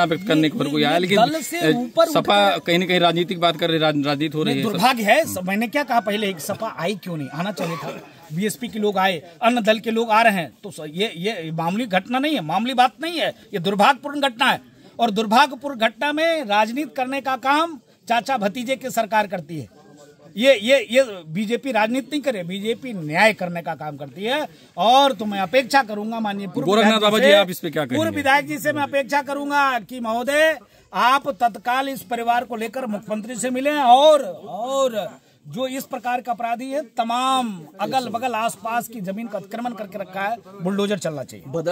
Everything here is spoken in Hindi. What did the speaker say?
व्यक्त करने को कोई आया लेकिन सपा कहीं न कहीं राजनीतिक बात कर रही राज- राजनीति हो रही है दुर्भाग्य है मैंने क्या कहा पहले एक सपा आई क्यों नहीं? आना चाहिए था। बीएसपी के लोग आए अन्य दल के लोग आ रहे हैं। तो ये ये मामूली घटना नहीं है मामूली बात नहीं है। ये दुर्भाग्यपूर्ण घटना है। और दुर्भाग्यपूर्ण घटना में राजनीति करने का काम चाचा भतीजे की सरकार करती है। ये ये ये बीजेपी राजनीति नहीं करे बीजेपी न्याय करने का काम करती है और तो मैं अपेक्षा करूँगा माननीय पूर्व बाबा जी, आप इस पे क्या पूर्व विधायक जी से मैं अपेक्षा करूँगा कि महोदय आप तत्काल इस परिवार को लेकर मुख्यमंत्री से मिले और और जो इस प्रकार का अपराधी है तमाम अगल बगल आसपास की ज़मीन का अतिक्रमण करके रखा है बुलडोजर चलना चाहिए।